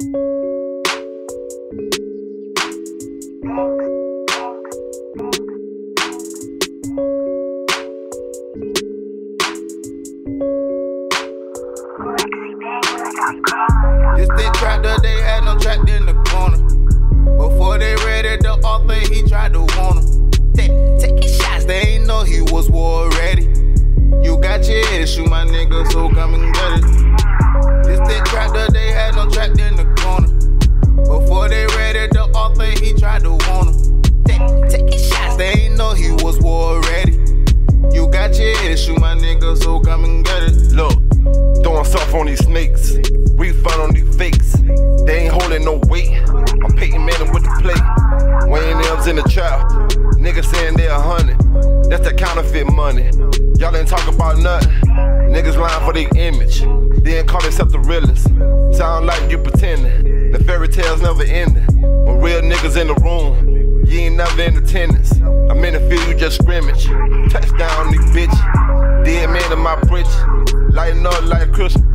This that tractor, they had no tractor in the corner. Before they ready the author, he tried to warn. Take, taking shots, they ain't know he was war ready. Snakes. Refund on these fakes. They ain't holding no weight. I'm Peyton Manning with the plate. Wayne M's in the trap. Niggas saying they a hundred. That's that counterfeit money. Y'all ain't talk about nothing. Niggas lying for their image. They ain't call themselves the realest. Sound like you pretending. The fairy tales never ending. When real niggas in the room, you ain't never in attendance. I'm in the field, you just scrimmage. Touchdown, these bitch. Dead man in my britch. Lighting up like Christmas.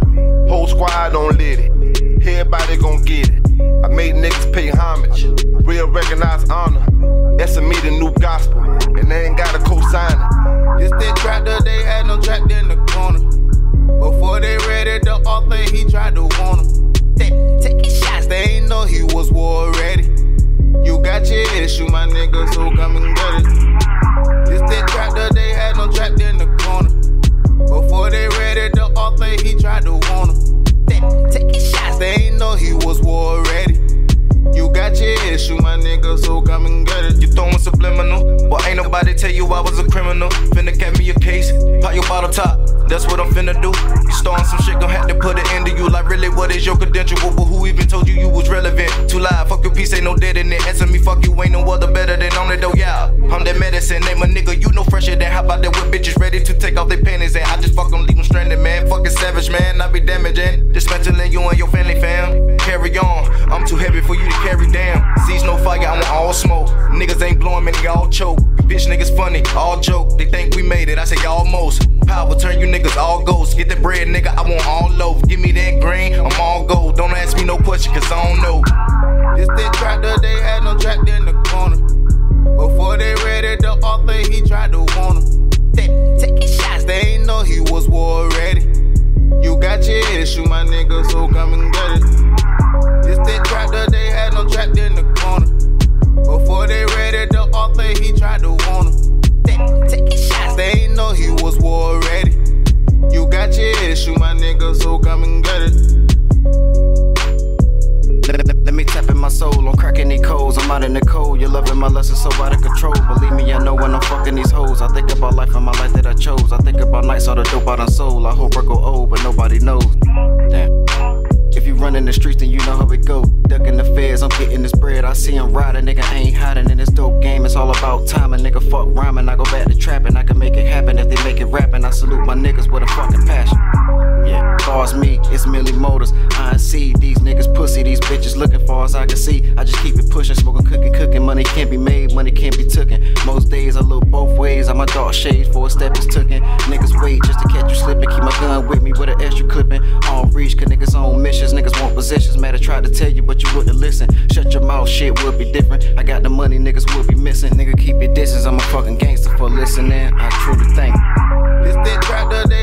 Nobody tell you I was a criminal. Finna get me a case, pop your bottle top. That's what I'm finna do. You starting some shit, gon' have to put it into you. Like, really, what is your credential? But who even told you you was relevant? Too loud, fuck your piece, ain't no dead in it. Answer me, fuck you, ain't no other better than on it though, yeah. I'm that medicine, name a nigga, you know fresher than how about that with bitches ready to take off their panties. And I just fuck them, leave them stranded, man. Fucking savage, man, I be damaging. Dismantling you and your family, fam. Carry on, I'm too heavy for you to carry down. Sees no fire, I want all smoke. Niggas ain't blowing, man, they all choke. Bitch niggas funny, all joke. They think we made it, I say almost. Power turn you niggas all ghosts. Get the bread, nigga, I want all loaf. Give me that green, I'm all gold. Don't ask me no question, cause I don't know. This that tractor, they had no tractor in the corner. Before they ready the author, he tried to warn them. Take, taking shots, they ain't know he was war ready. You got your issue, my nigga, so come and get it. I'm out in the cold. You're loving my lesson so out of control. Believe me, I know when I'm fucking these hoes. I think about life and my life that I chose. I think about nights all the dope I done sold. I hope I go old, but nobody knows. Damn. If you run in the streets, then you know how it go. Ducking the feds, I'm getting this bread. I see 'em riding, nigga, ain't hiding in this dope game. It's all about timing, nigga. Fuck rhyming, I go back to trapping. I can make it happen if they make it rapping. I salute my niggas with a fucking passion. Me, it's Milly Motors. I see these niggas pussy, these bitches looking far as I can see. I just keep it pushing, smoking, cooking, cooking. Money can't be made, money can't be tooken. Most days I look both ways. I'm a dark shades four step is tooken. Niggas wait just to catch you slipping. Keep my gun with me with an extra clipping. On reach, cause niggas on missions, niggas want positions. Matter tried to tell you, but you wouldn't listen. Shut your mouth, shit would be different. I got the money, niggas would be missing. Nigga, keep your distance. I'm a fucking gangster for listening. I truly thank you. This tractor in the. Before